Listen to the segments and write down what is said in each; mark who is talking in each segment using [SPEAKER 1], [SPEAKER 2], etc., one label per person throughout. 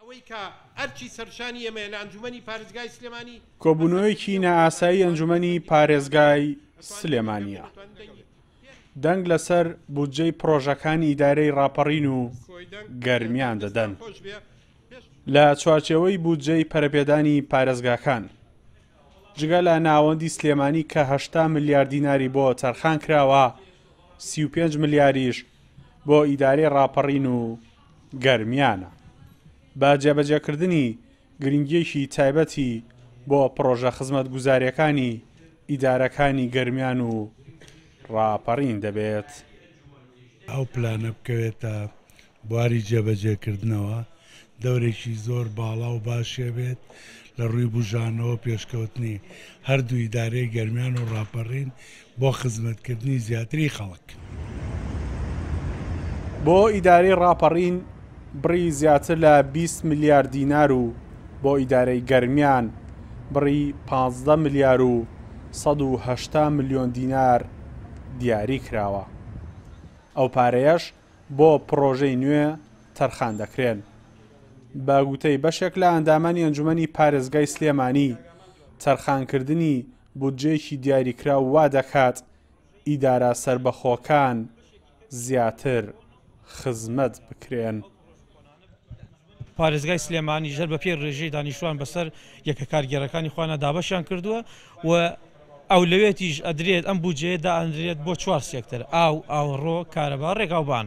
[SPEAKER 1] ئەوەی کە ئەرکی سەرشانی ئێمەیە لە ئەنجومەنی پارێزگای سلێمانی.
[SPEAKER 2] کۆبوونەوەیەکی نائاسایی ئەنجومەنی پارێزگای سلێمانییە دەنگ لەسەر بودجەی پڕۆژەکانی ئیدارەی ڕاپەڕین و گەرمیان دەدەن لە چوارچەوەی بودجەی پەرەپێدانی پارێزگاکان جگە لە ناوەندی سلێمانی کە هەشتا ملیار دیناری بۆ تەرخان کراوە سی و پێنج ملیاریش بۆ ئیدارەی ڕاپەڕین و گەرمیانە بە جێبەجێکردنی گرنگیەکی تایبەتی بۆ پڕۆژە خزمەتگوزاریەکانی ئیدارەکانی گەرمیان و ڕاپەڕین دەبێت.
[SPEAKER 3] ئەو پلانە بکەوێتە بواری جێبەجێکردنەوە دەورێکی زۆر باڵا و باشێ بێت لە ڕووی بوژانەوە پێشکەوتنی هەردوو ئیدارەی گەرمیان و ڕاپەڕین بۆ خزمەتکردنی زیاتری خەڵک.
[SPEAKER 2] بۆ ئیدارەی ڕاپەڕین بڕی زیاتر لە بیست ملیار دینار و بۆ ئیدارەی گەرمیان بڕی پازدە ملیار و سەد و هەشتا ملیۆن دینار دیاری کراوە. ئەو پارەیەش بۆ پڕۆژەی نوێ تەرخان دەکرێن. بە گوتەی بەشێک لە ئەندامانی ئەنجومەنی پارێزگای سلێمانی، تەرخانکردنی بودجەیەکی دیاریکراو وا دەکات ئیدارە سەربەخۆکان زیاتر خزمەت بکرێن.
[SPEAKER 4] پارێزگای سلێمانی ژەر بە پێی ڕێژەی دانیشتوان بەسەر یەکە کارگێڕەکانی خۆیانە دابەشیان کردووە و ئەولەوێتیش ئەدرێت ئەم بودجەیە دائەنرێت بۆ چوار سێکتەر، ئاو، ئاوەڕۆ، کارەبا، ڕێگاوبان.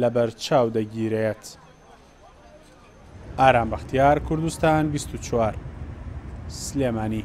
[SPEAKER 2] لەبەرچاو دەگیرێت. ئارام بەختیار کوردستان بیست و چوار سلێمانی.